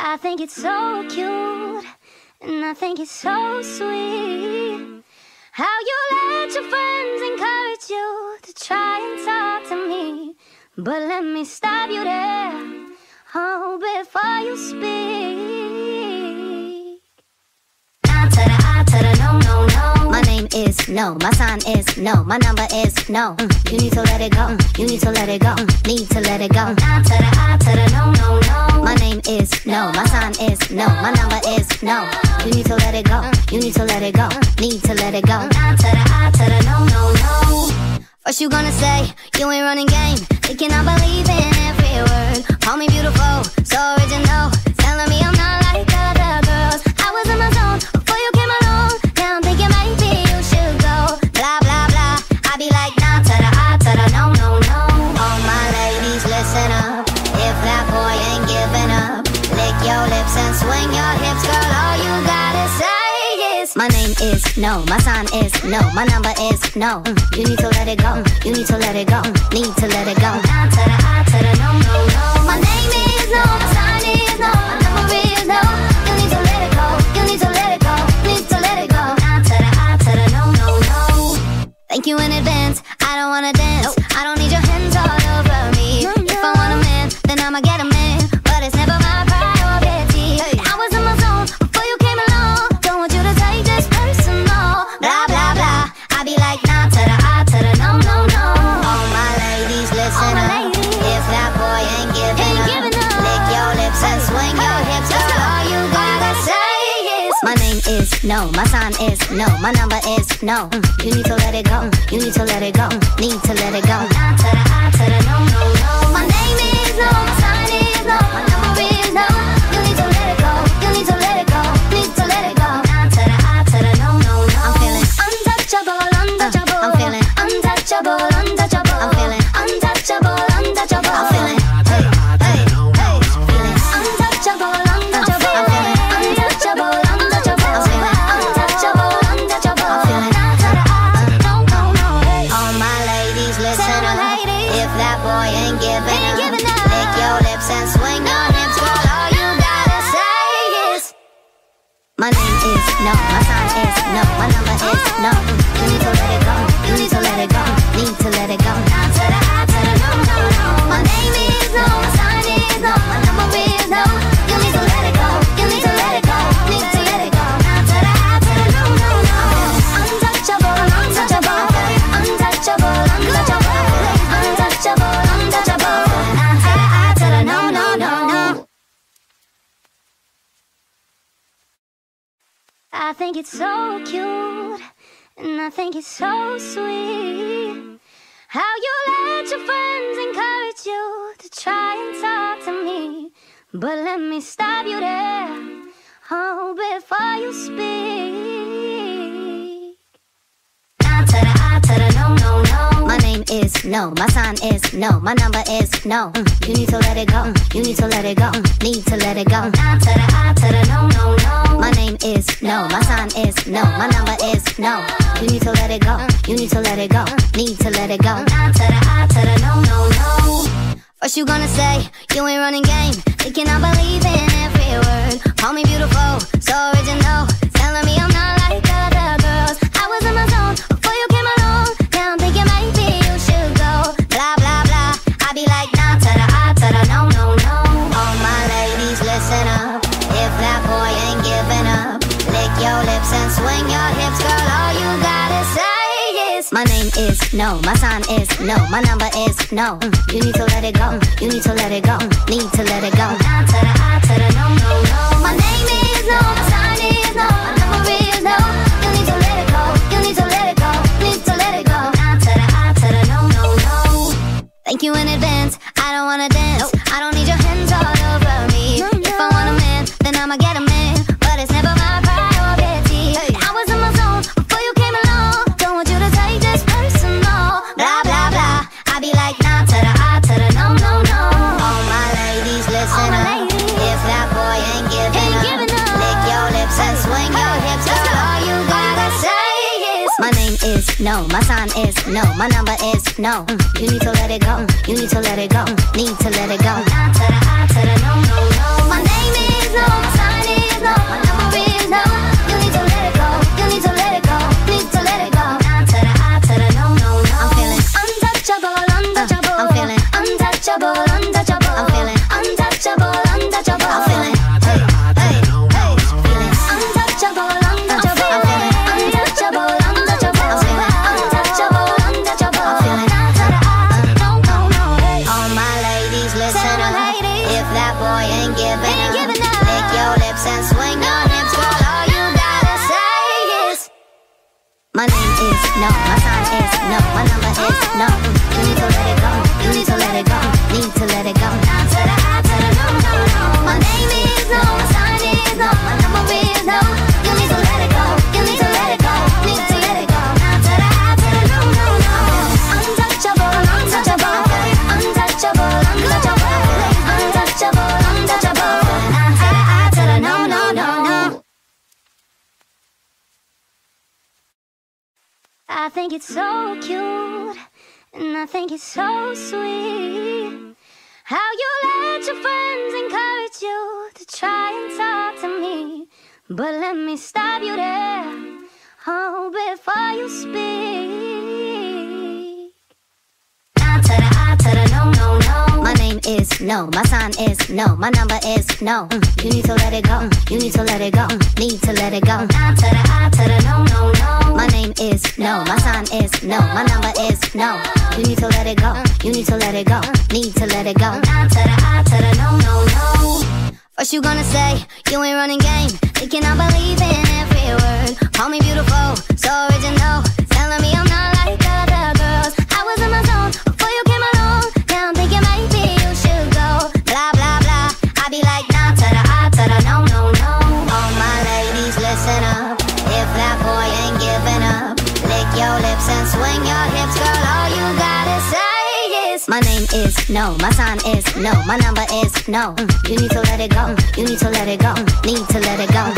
I think it's so cute, and I think it's so sweet. How you let your friends encourage you to try and talk to me. But let me stop you there, oh, before you speak. I to the I to the no, no, no. Is no, my sign is no, my number is no. Mm, you need to let it go, mm, you need to let it go, mm, need to let it go. I to the I to the no, no, no. My name is no, my sign is no, my number is no. You need to let it go, you need to let it go, need to let it go. I to the I to the no, no, no. First you gonna say you ain't running game, thinking I believe in every word. Call me beautiful, so original, telling me I'm not is no, my sign is no, my number is no. Mm, you need to let it go. Mm, you need to let it go. Mm, need to let it go. I to the to the no, no, no. My name is no, no, my sign is no, my number is no. Mm, you need to let it go. Mm, you need to let it go. Mm, need to let it go. I to the I to the no, no, no. My name is no, my sign is no, my number is no. You need to let it go. You need to let it go. Need to let it go. I to the I to the no, no, no. I'm feeling untouchable, untouchable. I'm feeling untouchable. My name is no, my sign is no, my number is no. You need to let it go. You need to let it go. Need to let it go. I to the I to the no, no, no. My name is no, my sign is no, I think it's so cute, and I think it's so sweet. How you let your friends encourage you to try and talk to me. But let me stop you there, oh, before you speak. No, my sign is no, my number is no. Mm, you need to let it go. Mm, you need to let it go. Mm, need to let it go. I to the I to the no, no, no. My name is no, my sign is no, my number is no. You need to let it go. You need to let it go. Need to let it go. I to the I to the no, no, no. First you gonna say you ain't running game, thinking I believe in every word. Call me beautiful, so original, telling me I'm no, my sign is no, my number is no. Mm, you need to let it go. You need to let it go. Need to let it go. To the I to the no, no, no. My name is no, my sign is no, my number is no. You need to let it go. You need to let it go. Need to let it go. No, no, no. Thank you in advance. No, my sign is no, my number is no. Mm, you need to let it go. You need to let it go. Need to let it go. To the to the no, no, I think it's so cute, and I think it's so sweet. How you let your friends encourage you to try and talk to me. But let me stop you there, oh, before you speak. Is no, my sign is no, my number is no. Mm, you need to let it go, mm, you need to let it go, mm, need to let it go. I to the I to the no, no, no. My name is no, my sign is no, my number is no. You need to let it go, you need to let it go, need to let it go. I to the I to the no, no, no. First you gonna say you ain't running game, thinking I believe in every word. Call me no, my sign is no, my number is no. Mm, you need to let it go, mm, you need to let it go, mm, need to let it go.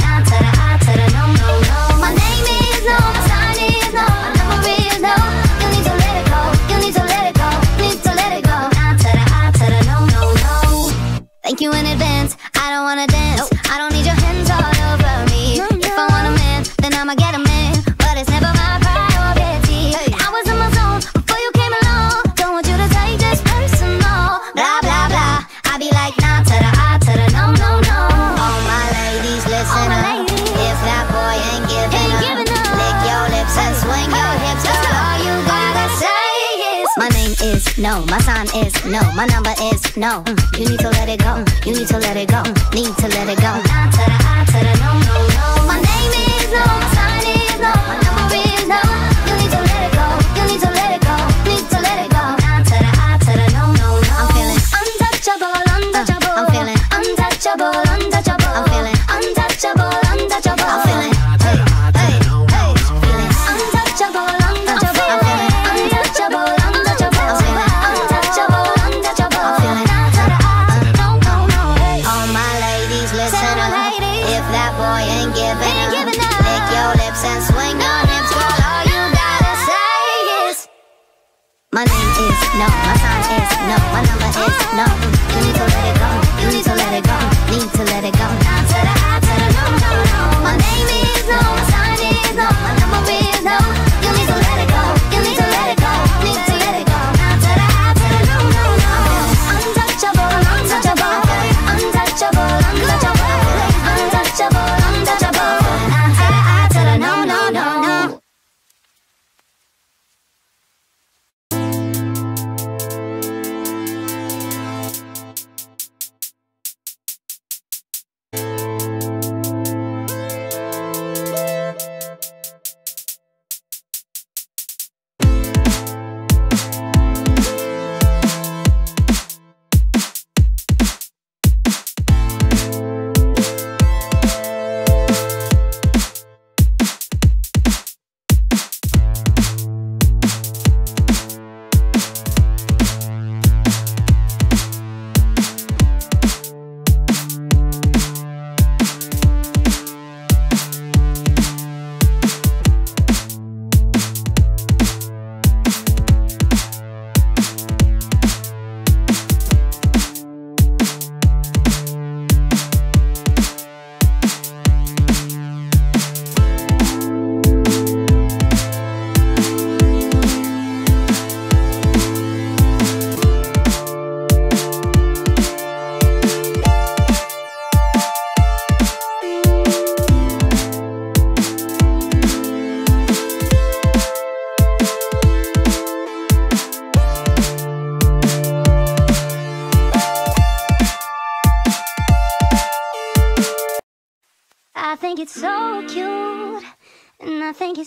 Is no, my number is no. Mm, you need to let it go, mm, you need to let it go, mm, need to let it go. If that boy ain't giving up, lick your lips and swing your hips, girl. All you gotta say is. My name is no, my sign is no, my number is no. You need to let it go, you need to let it go, need to let it go. Now to the I to the no, no, no. My name is no, my sign is no, my number is no. You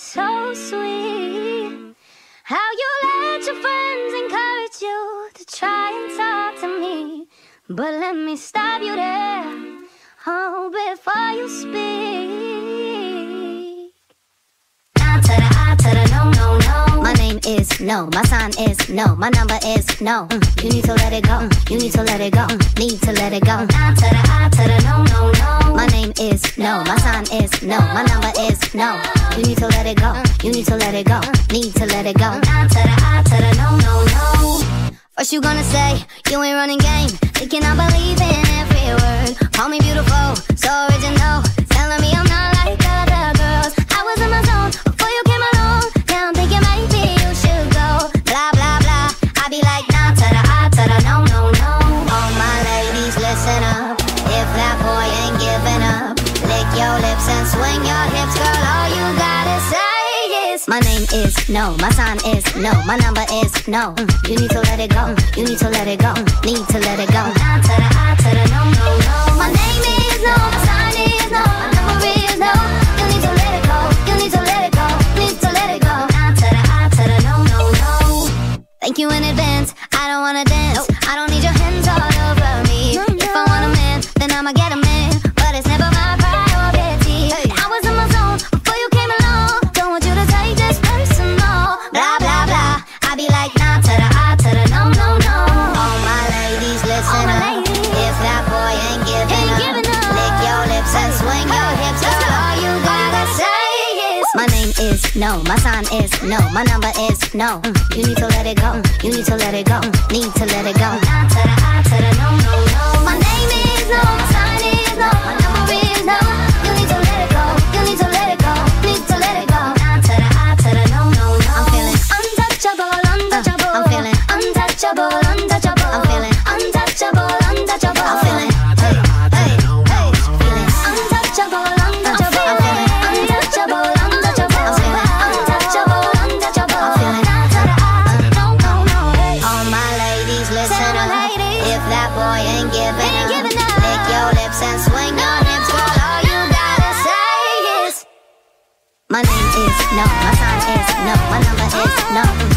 so sweet. How you let your friends encourage you to try and talk to me. But let me stop you there, oh, before you speak. Ah, to the ah, no, no, no. Name is no, my sign is no, my number is no. Mm, you need to let it go, mm, you need to let it go, mm, need to let it go. I to the I to the no, no, no. My name is no, my sign is no, my number is no. You need to let it go, you need to let it go, need to let it go. I to the I to the no, no, no. First you gonna say? You ain't running game, thinking I believe in every word. Call me beautiful, so original, telling me I'm not my name is no, my sign is no, my number is no. Mm, you need to let it go. Mm, you need to let it go. Mm, need to let it go. I to the I to the no no no. My name is no, my sign is no, my number is no. You need to let it go. You need to let it go. Need to let it go. I to the I to the no no no. Thank you in advance. I don't wanna dance. I don't need your hands all over me. If I want a man, then I'ma get a is no, my sign is no, my number is no. Mm, you need to let it go. Mm, you need to let it go. Mm, need to let it go. Nah to the I to the no no no. My name is no, my sign is no, my number is no. You need to let it go. You need to let it go. Need to let it go. Nah to the I to the no no no. I'm feeling untouchable, untouchable. I'm feeling untouchable, untouchable. I'm feeling untouchable, untouchable. I'm no, my number is no.